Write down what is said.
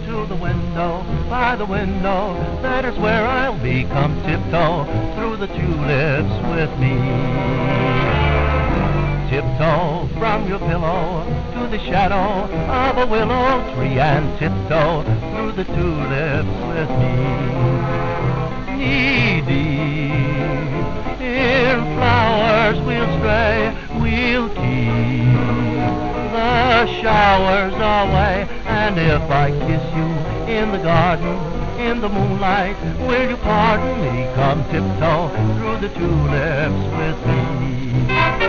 by the window. By the window, That is where I'll be. Come tiptoe through the tulips with me. Tiptoe from your pillow to the shadow of a willow tree and tiptoe through the tulips with me. Knee deep in flowers we'll stray, we'll keep the showers away. And if I kiss you in the garden, in the moonlight, will you pardon me? Come tiptoe through the tulips with me.